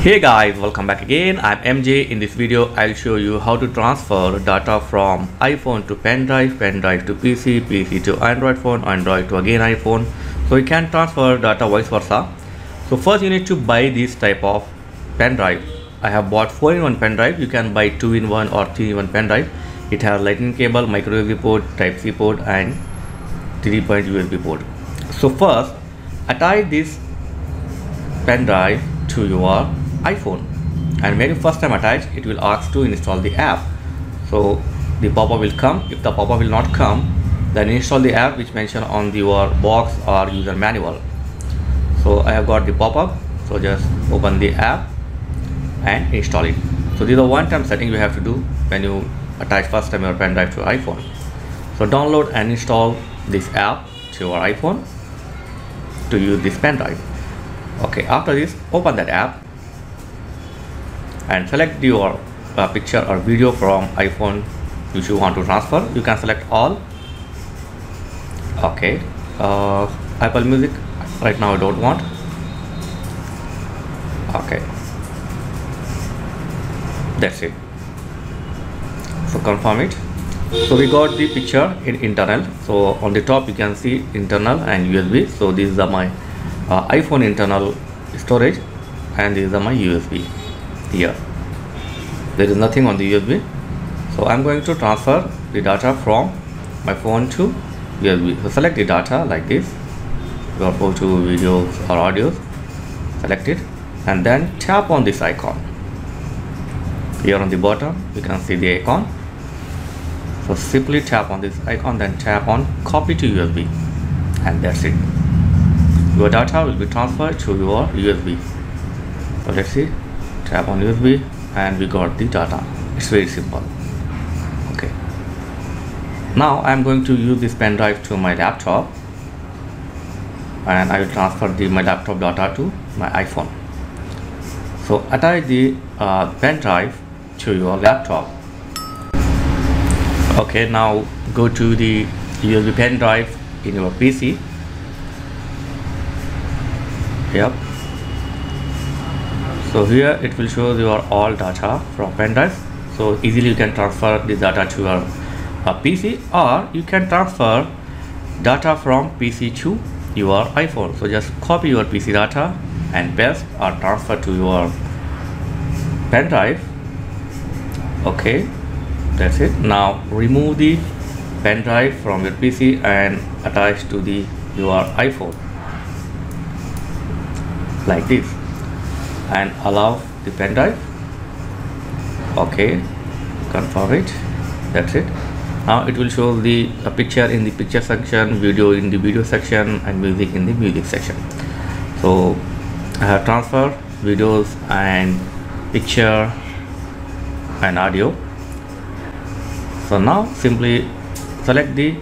Hey guys, welcome back again. I'm MJ. In this video, I'll show you how to transfer data from iPhone to pen drive, pen drive to PC, PC to Android phone, Android to again iPhone. So you can transfer data vice versa. So first you need to buy this type of pen drive. I have bought 4 in 1 pen drive. You can buy 2 in 1 or 3 in 1 pen drive. It has lightning cable, micro USB port, type C port and 3 point USB port. So first attach this pen drive to your iPhone. And when you first time attach it will ask to install the app. So the pop-up will come. If the pop-up will not come then install the app which mentioned on your box or user manual. So I have got the pop-up. So just open the app and install it. So these are one-time setting you have to do when you attach first time your pen drive to iPhone. So download and install this app to your iPhone to use this pen drive. Okay after this open that app and select your uh, picture or video from iphone which you want to transfer. You can select all. Okay. Uh, apple music right now i don't want. Okay. That's it. So confirm it. So we got the picture in internal. So on the top you can see internal and usb so these are my uh, iphone internal storage and these are my usb here. There is nothing on the usb so i'm going to transfer the data from my phone to usb so select the data like this. Your photo videos or audios. Select it. And then tap on this icon. Here on the bottom you can see the icon. So simply tap on this icon then tap on copy to usb and that's it. Your data will be transferred to your usb so let's see tap on usb and we got the data. It's very simple. Okay. Now i'm going to use this pen drive to my laptop and i will transfer the my laptop data to my iphone. So attach the uh, pen drive to your laptop. Okay now go to the usb pen drive in your pc yep so here it will show your all data from pen drive. So easily you can transfer this data to your uh, pc or you can transfer data from pc to your iphone. So just copy your pc data and paste or transfer to your pen drive. Okay that's it. Now remove the pen drive from your pc and attach to the your iphone. Like this and allow the pen drive. Okay confirm it. That's it. Now it will show the picture in the picture section video in the video section and music in the music section. So uh, I have transferred videos and picture and audio. So now simply select the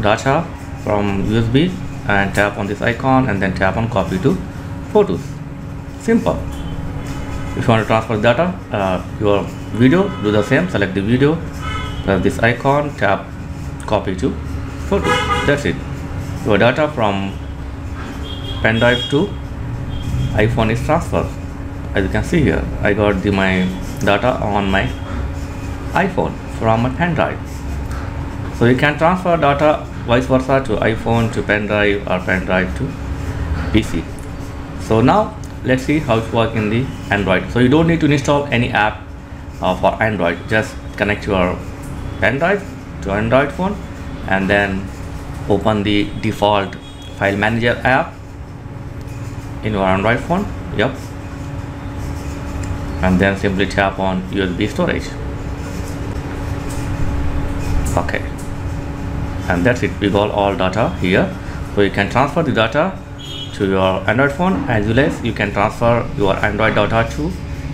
data from USB and tap on this icon and then tap on copy to photos simple. If you want to transfer data uh, your video do the same select the video press this icon tap copy to photo. That's it. Your data from pen drive to iphone is transferred. As you can see here i got the my data on my iphone from a pen drive. So you can transfer data vice versa to iphone to pen drive or pen drive to pc so now let's see how it works in the android. So you don't need to install any app uh, for android. Just connect your pen drive to android phone and then open the default file manager app in your android phone. Yep. And then simply tap on usb storage. Okay. And that's it. We got all data here. So you can transfer the data to your android phone. As well as you can transfer your android data to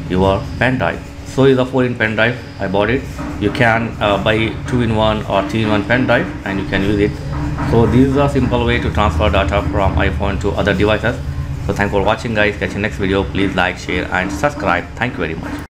your pen drive. So is a 4 in pen drive. I bought it. You can uh, buy 2 in 1 or 3 in 1 pen drive and you can use it. So this is a simple way to transfer data from iphone to other devices. So thanks for watching guys. Catch you next video. Please like share and subscribe. Thank you very much